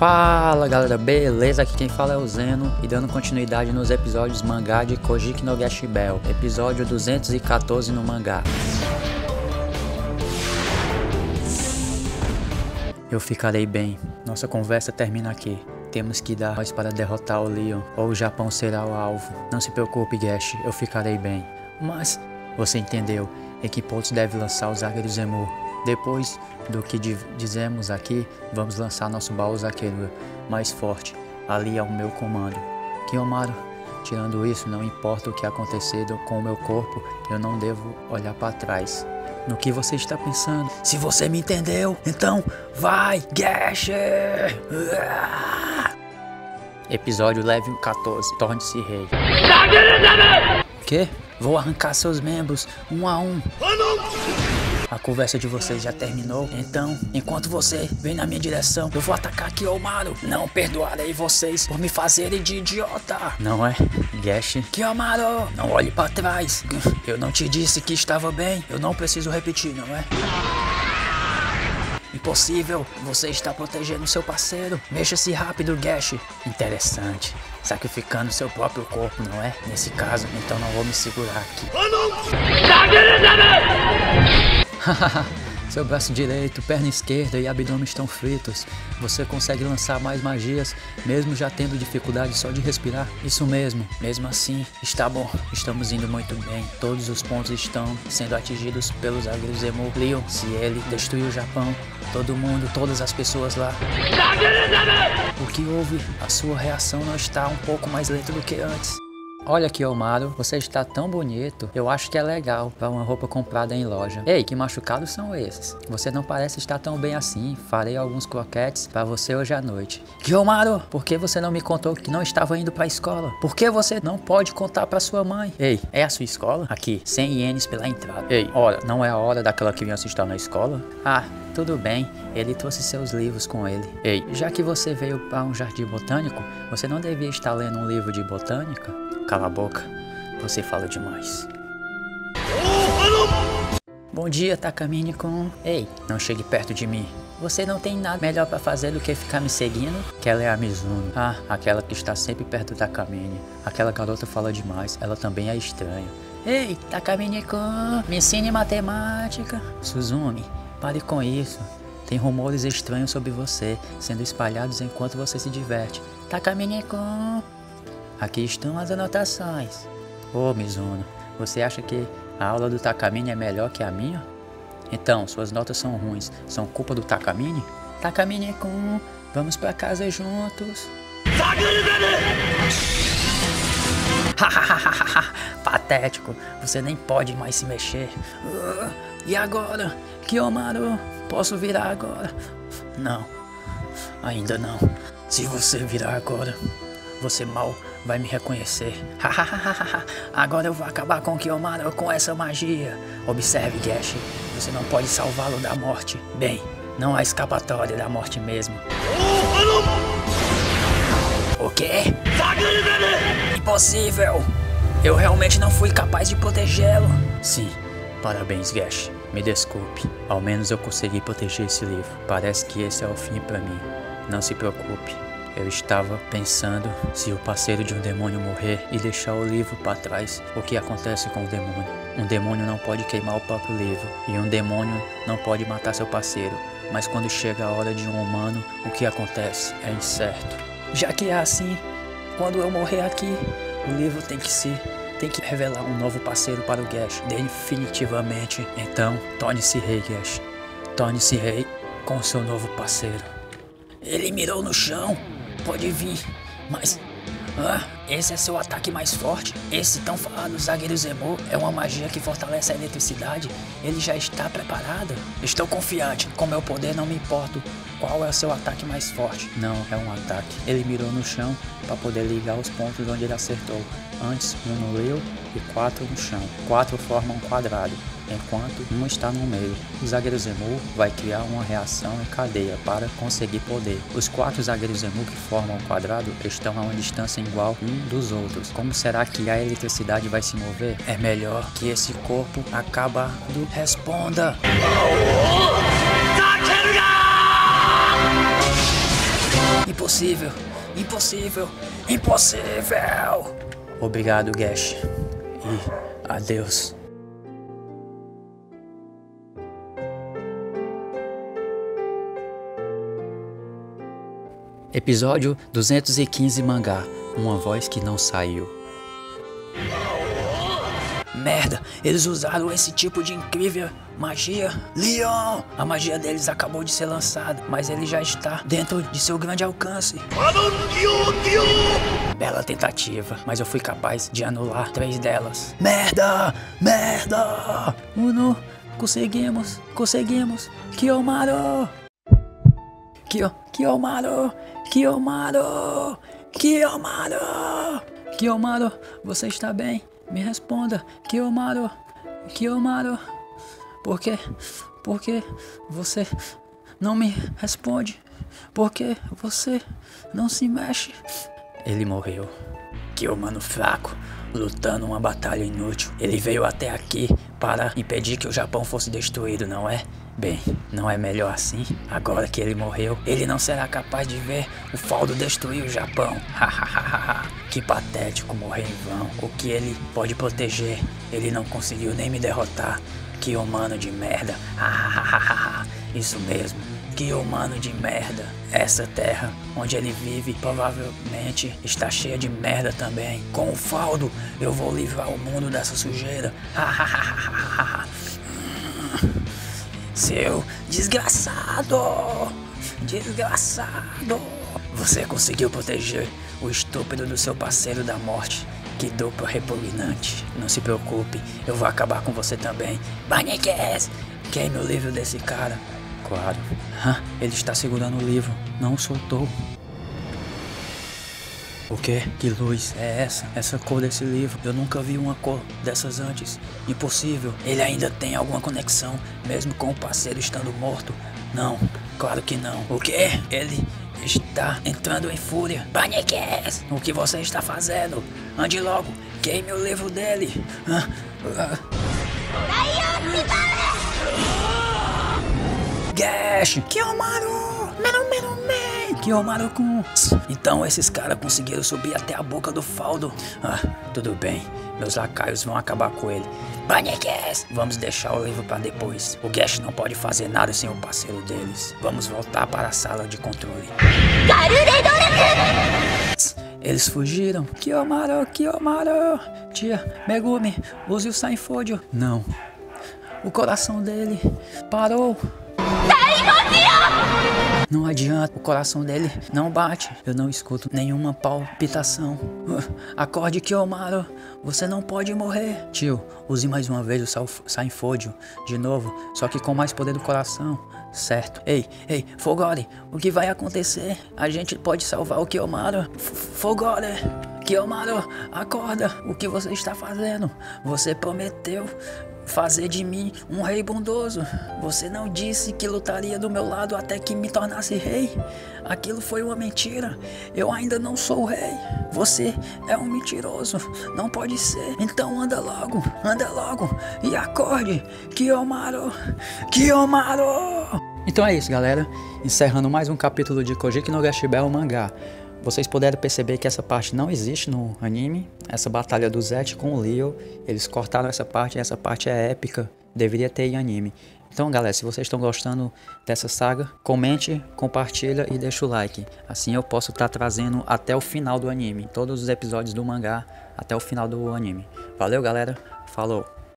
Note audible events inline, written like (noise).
Fala galera, beleza? Aqui quem fala é o Zeno e dando continuidade nos episódios mangá de Kojiki no Gashibel, episódio 214 no mangá. Eu ficarei bem. Nossa conversa termina aqui. Temos que dar nós para derrotar o Leon, ou o Japão será o alvo. Não se preocupe, Gash, eu ficarei bem. Mas, você entendeu, Equipotos deve lançar os Águias Zemu. Depois do que dizemos aqui, vamos lançar nosso baú Zaqueiro mais forte. Ali é o meu comando. Kiyomaru, tirando isso, não importa o que acontecer com o meu corpo, eu não devo olhar para trás. No que você está pensando? Se você me entendeu, então vai, Gash! Episódio leve 14. Torne-se rei. O quê? Vou arrancar seus membros um a um. A conversa de vocês já terminou, então, enquanto você vem na minha direção, eu vou atacar Kiyomaru. Não perdoarei vocês por me fazerem de idiota. Não é? Gash? Kiyomaru, não olhe para trás. Eu não te disse que estava bem. Eu não preciso repetir, não é? Impossível, você está protegendo seu parceiro. Mexa-se rápido, Gash. Interessante. Sacrificando seu próprio corpo, não é? Nesse caso, então não vou me segurar aqui. (laughs) Seu braço direito, perna esquerda e abdômen estão fritos. Você consegue lançar mais magias, mesmo já tendo dificuldade só de respirar? Isso mesmo, mesmo assim, está bom. Estamos indo muito bem. Todos os pontos estão sendo atingidos pelos Agrozemu. Leon, se ele destruir o Japão, todo mundo, todas as pessoas lá. O que houve? A sua reação não está um pouco mais lenta do que antes. Olha aqui, Omaro, você está tão bonito. Eu acho que é legal para uma roupa comprada em loja. Ei, que machucados são esses? Você não parece estar tão bem assim. Farei alguns croquetes para você hoje à noite. Kiyomaru, por que você não me contou que não estava indo para a escola? Por que você não pode contar para sua mãe? Ei, é a sua escola? Aqui, 100 ienes pela entrada. Ei, ora, não é a hora daquela criança estar na escola? Ah, tudo bem, ele trouxe seus livros com ele. Ei, já que você veio para um jardim botânico, você não devia estar lendo um livro de botânica? Cala a boca, você fala demais. Bom dia, Takamine com. Ei, não chegue perto de mim. Você não tem nada melhor para fazer do que ficar me seguindo? Que ela é a Mizuno. Ah, aquela que está sempre perto da Takamine. Aquela garota fala demais, ela também é estranha. Ei, Takamine com. Me ensine matemática. Suzumi, pare com isso. Tem rumores estranhos sobre você sendo espalhados enquanto você se diverte. Takamine com. Aqui estão as anotações. Ô oh, Mizuno, você acha que a aula do Takamine é melhor que a minha? Então, suas notas são ruins. São culpa do Takamine? Takamine com. Vamos para casa juntos. (laughs) Patético, você nem pode mais se mexer. Uh, e agora? Kiyomaru, posso virar agora? Não, ainda não. Se você virar agora, você mal vai me reconhecer. (laughs) Agora eu vou acabar com Kiyomaru com essa magia. Observe, Gash. Você não pode salvá-lo da morte. Bem, não há escapatória da morte mesmo. O quê? Impossível! Eu realmente não fui capaz de protegê-lo. Sim, parabéns, Gash. Me desculpe. Ao menos eu consegui proteger esse livro. Parece que esse é o fim para mim. Não se preocupe. Eu estava pensando se o parceiro de um demônio morrer e deixar o livro para trás, o que acontece com o demônio? Um demônio não pode queimar o próprio livro e um demônio não pode matar seu parceiro. Mas quando chega a hora de um humano, o que acontece é incerto. Já que é assim, quando eu morrer aqui, o livro tem que ser tem que revelar um novo parceiro para o Gash, definitivamente. Então, torne-se rei, Gash. Torne-se rei com seu novo parceiro. Ele mirou no chão. Pode vir, mas. Ah, esse é seu ataque mais forte. Esse tão falado zagueiro Zemo é uma magia que fortalece a eletricidade. Ele já está preparado. Estou confiante. Com meu poder não me importo qual é o seu ataque mais forte. Não, é um ataque. Ele mirou no chão para poder ligar os pontos onde ele acertou. Antes, um no meio e quatro no chão. Quatro formam um quadrado enquanto um está no meio. O zagueiro Zemu vai criar uma reação em cadeia para conseguir poder. Os quatro zagueiros Zemu que formam o quadrado estão a uma distância igual um dos outros. Como será que a eletricidade vai se mover? É melhor que esse corpo acabado responda. Impossível! Impossível! Obrigado, Gash. E adeus. Episódio 215 Mangá Uma voz que não saiu. Merda, eles usaram esse tipo de incrível magia. Leon! A magia deles acabou de ser lançada, mas ele já está dentro de seu grande alcance. Bela tentativa, mas eu fui capaz de anular três delas. Merda! Merda! Uno, conseguimos, conseguimos. Kiyomaru! Kyo, Kiyomaru! Kiyomaru! Kiyomaru! Kiyomaru, você está bem? Me responda, Kiyomaru! Kiyomaru! Por quê? Por que você não me responde? Por que você não se mexe? Ele morreu. Kiyomaru fraco, lutando uma batalha inútil. Ele veio até aqui para impedir que o Japão fosse destruído, não é? Bem, não é melhor assim? Agora que ele morreu, ele não será capaz de ver o Faldo destruir o Japão. (laughs) que patético morrer em vão. O que ele pode proteger, ele não conseguiu nem me derrotar. Que humano de merda. (laughs) Isso mesmo. Que humano de merda. Essa terra onde ele vive provavelmente está cheia de merda também. Com o Faldo, eu vou livrar o mundo dessa sujeira. (laughs) Seu desgraçado! Desgraçado! Você conseguiu proteger o estúpido do seu parceiro da morte. Que dupla repugnante. Não se preocupe, eu vou acabar com você também. Baniques! Queime o livro desse cara. Claro. Ele está segurando o livro. Não soltou. O que? Que luz é essa? Essa cor desse livro? Eu nunca vi uma cor dessas antes. Impossível. Ele ainda tem alguma conexão, mesmo com o parceiro estando morto? Não, claro que não. O que? Ele está entrando em fúria. Paniques! O que você está fazendo? Ande logo, queime o livro dele. Ah, ah. Gash! Kiyomaru! Meru Meru Kiyomaru-kun! Então esses caras conseguiram subir até a boca do Faldo. Ah, tudo bem. Meus lacaios vão acabar com ele. Paniques! Vamos deixar o livro para depois. O Gash não pode fazer nada sem o parceiro deles. Vamos voltar para a sala de controle. Eles fugiram. Kiyomaru, Kiyomaru! Tia, Megumi, use o Sainfodio. Não. O coração dele parou. Não adianta, o coração dele não bate. Eu não escuto nenhuma palpitação. Acorde, Kiyomaru. Você não pode morrer. Tio, use mais uma vez o Sainfodio de novo, só que com mais poder do coração. Certo. Ei, ei, Fogore, o que vai acontecer? A gente pode salvar o Kiyomaru. Fogore, Kiyomaru, acorda. O que você está fazendo? Você prometeu fazer de mim um rei bondoso. Você não disse que lutaria do meu lado até que me tornasse rei? Aquilo foi uma mentira. Eu ainda não sou rei. Você é um mentiroso. Não pode ser. Então anda logo, anda logo e acorde. Kiyomaru, Kiyomaru. Então é isso, galera. Encerrando mais um capítulo de Kojiki no Gashibel mangá. Vocês puderam perceber que essa parte não existe no anime. Essa batalha do Zet com o Leo, eles cortaram essa parte e essa parte é épica. Deveria ter em anime. Então, galera, se vocês estão gostando dessa saga, comente, compartilha e deixa o like. Assim eu posso estar tá trazendo até o final do anime, todos os episódios do mangá até o final do anime. Valeu, galera. Falou.